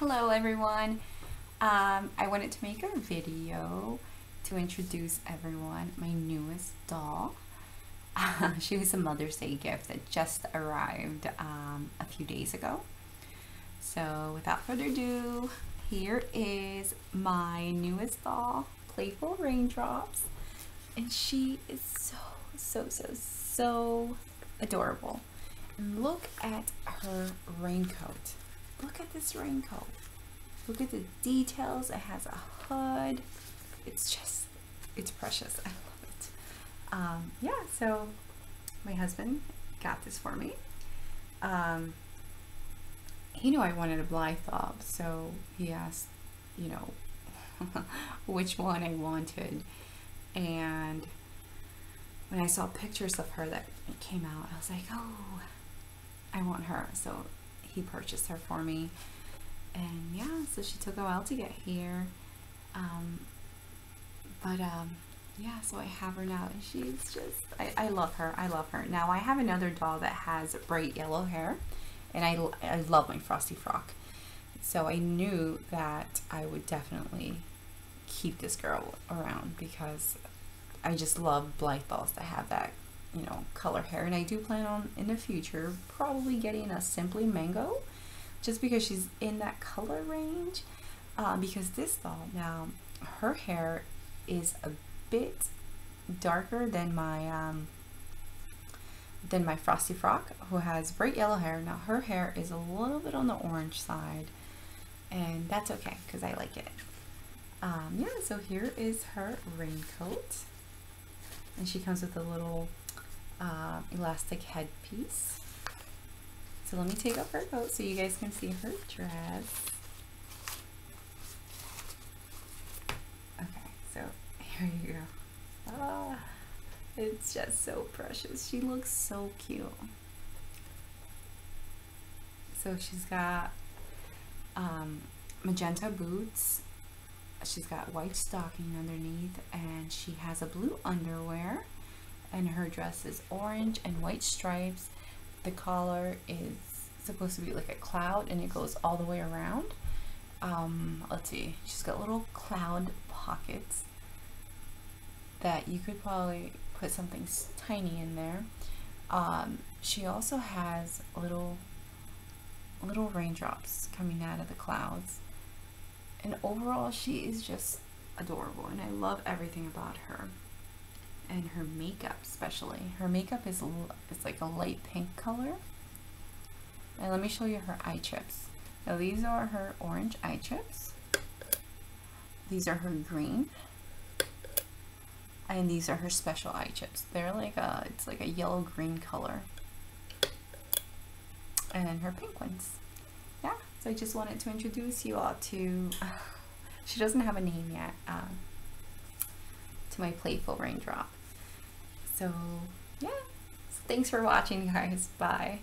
Hello everyone. Um, I wanted to make a video to introduce everyone my newest doll. Uh, she was a Mother's Day gift that just arrived um, a few days ago. So without further ado, here is my newest doll, Playful Raindrops. And she is so, so, so, so adorable. And look at her raincoat. Look at this raincoat. Look at the details. It has a hood. It's just, it's precious. I love it. Um, yeah, so my husband got this for me. Um, he knew I wanted a Blythe doll, so he asked, you know, which one I wanted. And when I saw pictures of her that came out, I was like, oh, I want her. So he purchased her for me. And yeah, so she took a while to get here. Um, but um, yeah, so I have her now and she's just, I, I love her. I love her. Now I have another doll that has bright yellow hair and I, I love my Frosty Frock. So I knew that I would definitely keep this girl around because I just love Blythe dolls that have that, you know, color hair. And I do plan on in the future probably getting a Simply Mango just because she's in that color range. Um, because this doll now, her hair is a bit darker than my um, than my Frosty Frock, who has bright yellow hair. Now her hair is a little bit on the orange side, and that's okay because I like it. Um, yeah, so here is her raincoat, and she comes with a little uh, elastic headpiece. So let me take off her coat so you guys can see her dress. Okay, so here you go. Ah, it's just so precious. She looks so cute. So she's got um, magenta boots. She's got white stocking underneath and she has a blue underwear and her dress is orange and white stripes the collar is supposed to be like a cloud and it goes all the way around. Um, let's see, she's got little cloud pockets that you could probably put something tiny in there. Um, she also has little little raindrops coming out of the clouds. And overall, she is just adorable and I love everything about her and her makeup especially. Her makeup is, is like a light pink color. And let me show you her eye chips. Now these are her orange eye chips. These are her green. And these are her special eye chips. They're like a, it's like a yellow green color. And her pink ones. Yeah, so I just wanted to introduce you all to, she doesn't have a name yet, uh, to my playful raindrop. So yeah, thanks for watching guys. Bye.